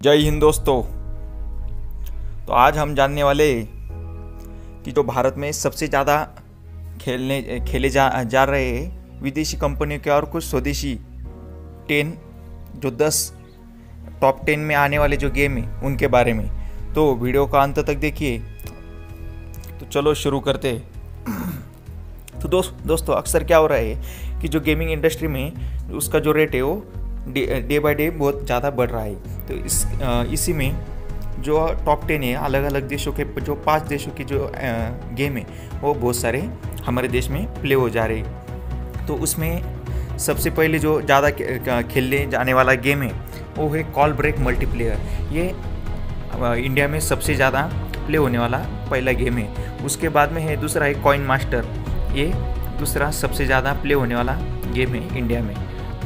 जय हिंद दोस्तों। तो आज हम जानने वाले कि जो भारत में सबसे ज़्यादा खेलने, खेले जा जा रहे विदेशी कंपनियों के और कुछ स्वदेशी टेन, जो दस टॉप टेन में आने वाले जो गेम हैं, उनके बारे में। तो वीडियो का अंत तक देखिए। तो चलो शुरू करते। तो दोस्त दोस्तों, अक्सर क्या हो रहा है कि जो गेमिंग इंडस्ट्री में उसका जो रेट है वो डे बाय डे बहुत ज़्यादा बढ़ रहा है। तो इस इसी में जो टॉप टेन है अलग अलग देशों के, जो पाँच देशों की जो गेम है, वो बहुत सारे हमारे देश में प्ले हो जा रहे तो उसमें सबसे पहले जो ज़्यादा खेलने जाने वाला गेम है, वो है कॉल ब्रेक मल्टीप्लेयर ये इंडिया में सबसे ज़्यादा प्ले होने वाला पहला गेम है। उसके बाद में है दूसरा है कॉइन मास्टर ये दूसरा सबसे ज़्यादा प्ले होने वाला गेम है इंडिया में।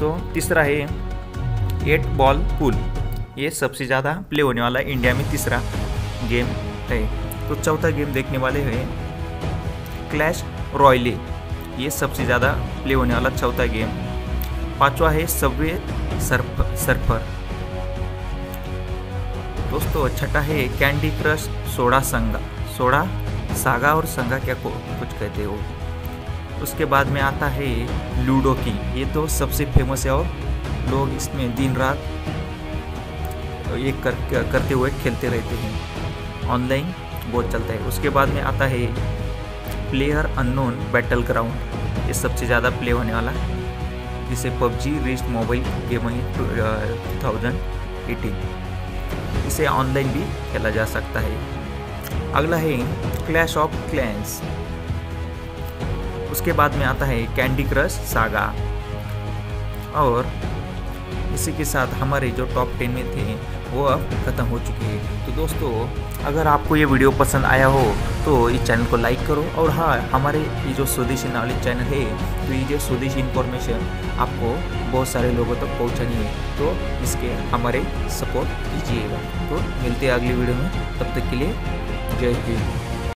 तो तीसरा है एट बॉल पुल ये सबसे ज़्यादा प्ले होने वाला इंडिया में तीसरा गेम है। तो चौथा गेम देखने वाले हैं क्लैश रॉयले ये सबसे ज़्यादा प्ले होने वाला चौथा गेम पांचवा है सबवे सर्फ सर्फर दोस्तों, छठा है candy crush soda saga soda saga और संगा क्या को कुछ कहते हो? उसके बाद में आता है लूडो की ये तो सबसे फ़ेमस है और लोग इसमें दिन रात ये कर, करते हुए खेलते रहते हैं। ऑनलाइन बहुत चलता है। उसके बाद में आता है प्लेयर अननोन बैटल ग्राउंड ये सबसे ज़्यादा प्ले होने वाला है। जिसे PUBG wrist mobile game two thousand eighteen इसे ऑनलाइन भी खेला जा सकता है। अगला है क्लैश ऑफ़ क्लैंस उसके बाद में आता है कैंडी क्रश सागा और इसी के साथ हमारे जो टॉप टेन में थे, वो अब ख़त्म हो चुके हैं। तो दोस्तों, अगर आपको ये वीडियो पसंद आया हो तो इस चैनल को लाइक करो और हाँ हमारे ये जो स्वदेशी नॉलेज चैनल है तो ये जो स्वदेशी इन्फॉर्मेशन आपको बहुत सारे लोगों तक पहुँचानी है तो इसके हमारे सपोर्ट कीजिएगा। तो मिलते हैं अगली वीडियो में, तब तक के लिए जय हिंद।